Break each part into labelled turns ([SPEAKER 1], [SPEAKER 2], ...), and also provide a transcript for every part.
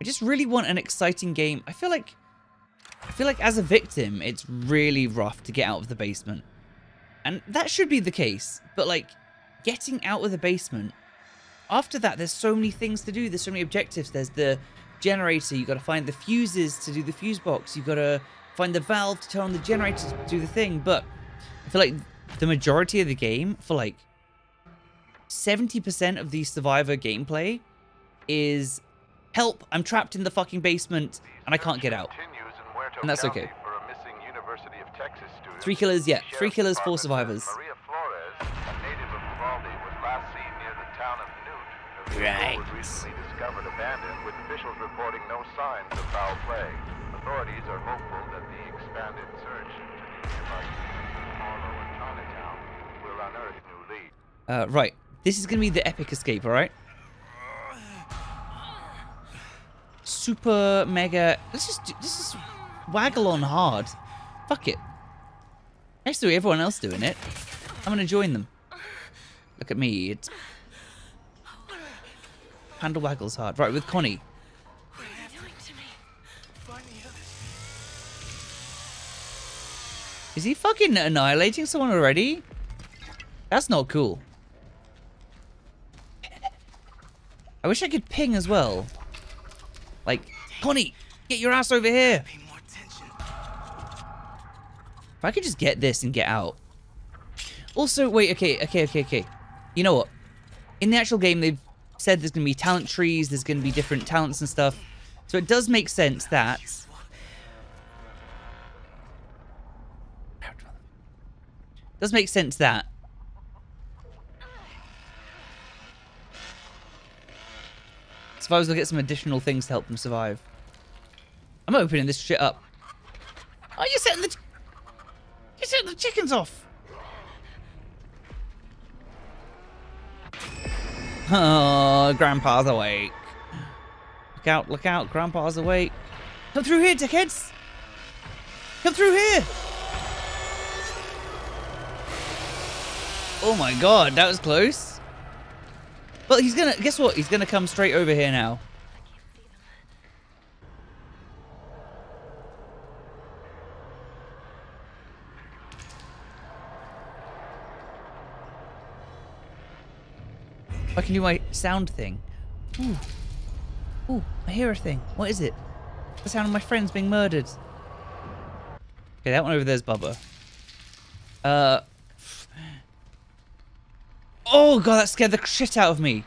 [SPEAKER 1] I just really want an exciting game. I feel like I feel like as a victim, it's really rough to get out of the basement. And that should be the case. But like getting out of the basement, after that, there's so many things to do. There's so many objectives. There's the generator. You got to find the fuses to do the fuse box. You got to find the valve to turn on the generator to do the thing. But I feel like the majority of the game, for like 70% of the survivor gameplay, is help, I'm trapped in the fucking basement and I can't get out. And that's okay. Three killers, yeah. Three killers, four survivors. Right. discovered abandoned with officials reporting no signs of foul play. Authorities are hopeful that the expanded search into the nearby Harlow and Chinatown will unearth new leads. Uh, right. This is going to be the epic escape, alright? Super mega... Let's just do... This is waggle on hard. Fuck it. Next to everyone else doing it. I'm to join them. Look at me. It's... Panda waggles hard. Right, with Connie. Is he fucking annihilating someone already? That's not cool. I wish I could ping as well. Like, Connie, get your ass over here. If I could just get this and get out. Also, wait, okay, okay, okay, okay. You know what? In the actual game, they've said there's going to be talent trees, there's going to be different talents and stuff. So it does make sense that... It does make sense that Survivors will get some additional things to help them survive. I'm opening this shit up. Oh, you're setting the... You're setting the chickens off! Oh, Grandpa's awake. Look out, look out, Grandpa's awake. Come through here, dickheads! Come through here! Oh my god, that was close. Well, he's gonna, guess what? He's gonna come straight over here now. I can do my sound thing. Ooh. Ooh, I hear a thing. What is it? The sound of my friends being murdered. Okay, that one over there's Bubba. Uh, Oh god, that scared the shit out of me.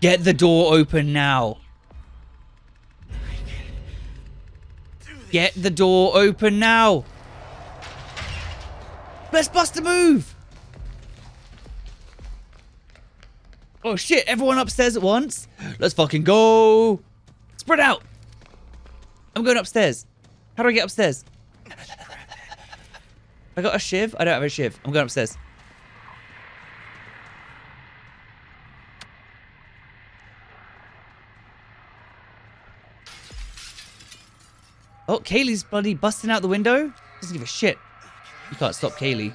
[SPEAKER 1] Get the door open now. Get the door open now. Let's bust a move. Oh shit, everyone upstairs at once. Let's fucking go. Spread out. I'm going upstairs. How do I get upstairs? I got a shiv? I don't have a shiv. I'm going upstairs. Oh, Kaylee's bloody busting out the window? Doesn't give a shit. You can't stop Kaylee.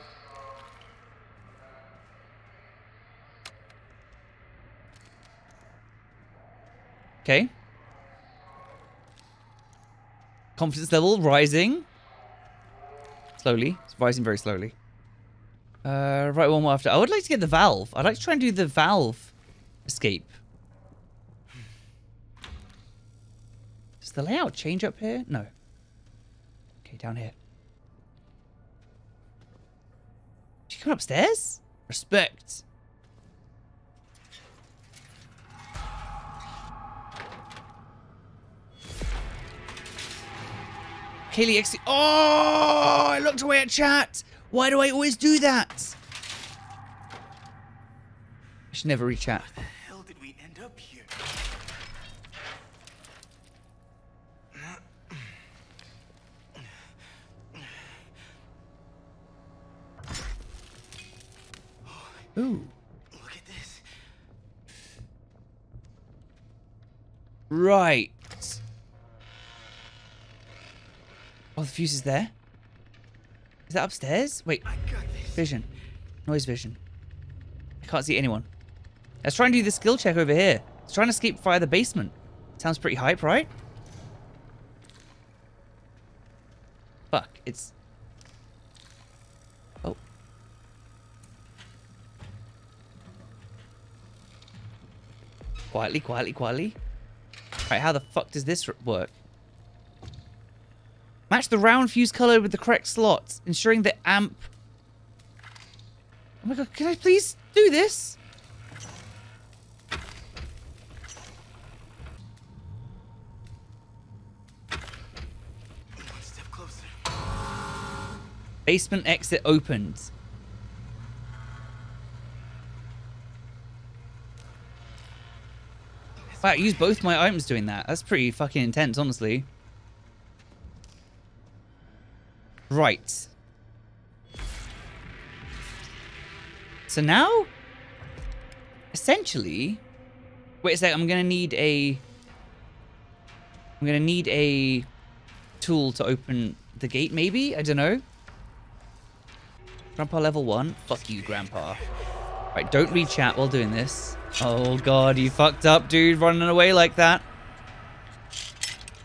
[SPEAKER 1] Okay. Confidence level rising. Slowly. It's rising very slowly. Uh, right, one more after. I would like to get the valve. I'd like to try and do the valve escape. Does the layout change up here? No. Okay, down here. You come upstairs? Respect. Kaylee X. Oh, I looked away at chat. Why do I always do that? I should never read chat.
[SPEAKER 2] Where the hell did we end up here?
[SPEAKER 1] Ooh.
[SPEAKER 2] Look at this.
[SPEAKER 1] Right. Oh, the fuse is there. Is that upstairs? Wait.
[SPEAKER 2] I got this.
[SPEAKER 1] Vision. Noise vision. I can't see anyone. Let's try and do the skill check over here. Let's try and escape via the basement. Sounds pretty hype, right? Fuck, it's... Oh. Quietly, quietly, quietly. Right, how the fuck does this work? Match the round fuse color with the correct slot, ensuring the amp... Oh my god, can I please do this? Basement exit opened. Wow, I used both my items doing that. That's pretty fucking intense, honestly. Right. So now, essentially, wait a sec. I'm gonna need a. I'm gonna need a tool to open the gate. Maybe I don't know. Grandpa level one. Fuck you, Grandpa. Right, don't read chat while doing this. Oh god, you fucked up, dude, running away like that.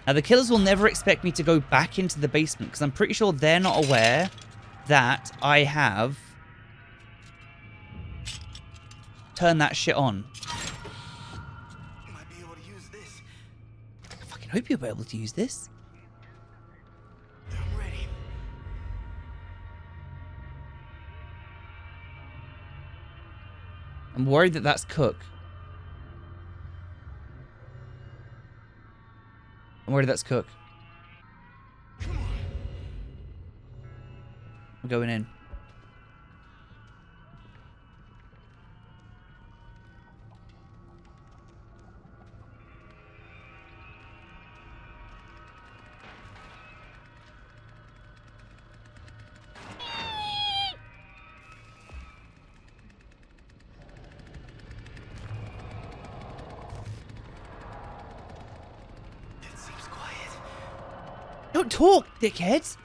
[SPEAKER 1] Now, the killers will never expect me to go back into the basement because I'm pretty sure they're not aware that I have turned that shit on.
[SPEAKER 2] Might be able to use this.
[SPEAKER 1] I fucking hope you'll be able to use this.
[SPEAKER 2] I'm
[SPEAKER 1] worried that that's Cook. I'm worried that's Cook. I'm going in. Don't talk, dickheads.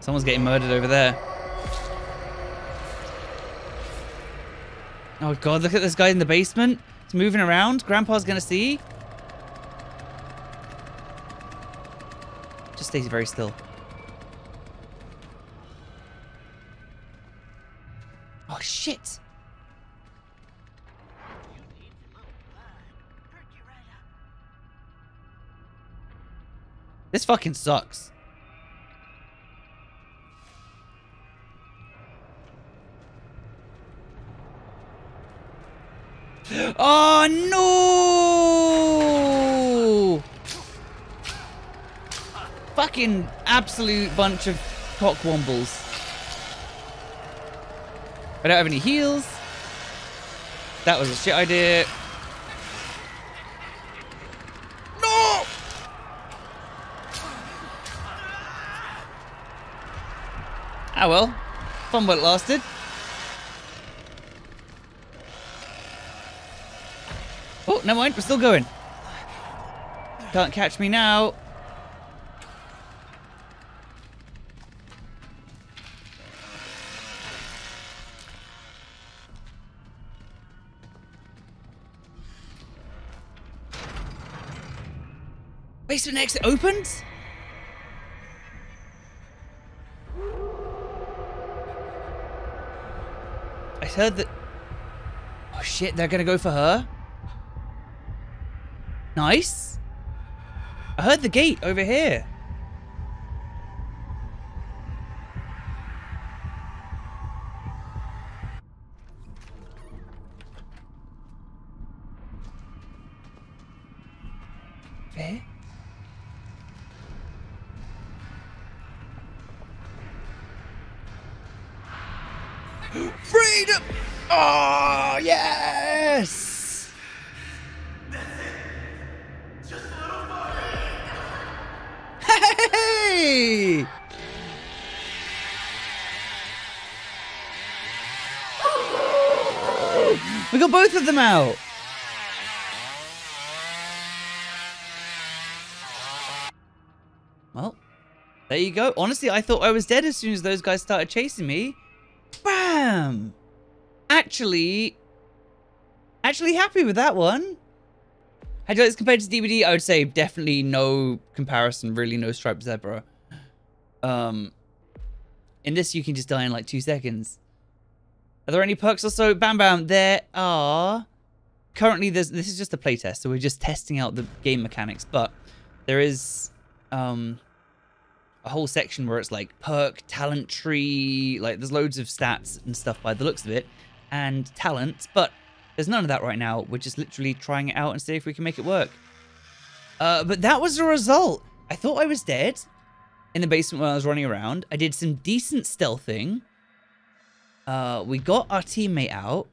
[SPEAKER 1] Someone's getting murdered over there. Oh god, look at this guy in the basement. He's moving around. Grandpa's gonna see. Stays very still. Oh shit! This fucking sucks. Oh no! Fucking absolute bunch of cockwombles. I don't have any heals. That was a shit idea. No! Ah well. Fun while it lasted. Oh, never mind. We're still going. Can't catch me now. Basement exit opens? I heard that... Oh shit, they're gonna go for her? Nice. I heard the gate over here. Freedom! Oh, yes! Hey! We got both of them out. Well, there you go. Honestly, I thought I was dead as soon as those guys started chasing me. Bam! Actually, actually happy with that one. How do you like this compared to DBD, I would say definitely no comparison, really no striped zebra. Um, in this, you can just die in like two seconds. Are there any perks or so? Bam Bam, there are. Currently, there's this is just a playtest, so we're just testing out the game mechanics, but there is um, a whole section where it's like perk, talent tree, like there's loads of stats and stuff by the looks of it, and talents, but there's none of that right now. We're just literally trying it out and see if we can make it work. Uh, but that was the result. I thought I was dead in the basement when I was running around. I did some decent stealthing. Uh, we got our teammate out.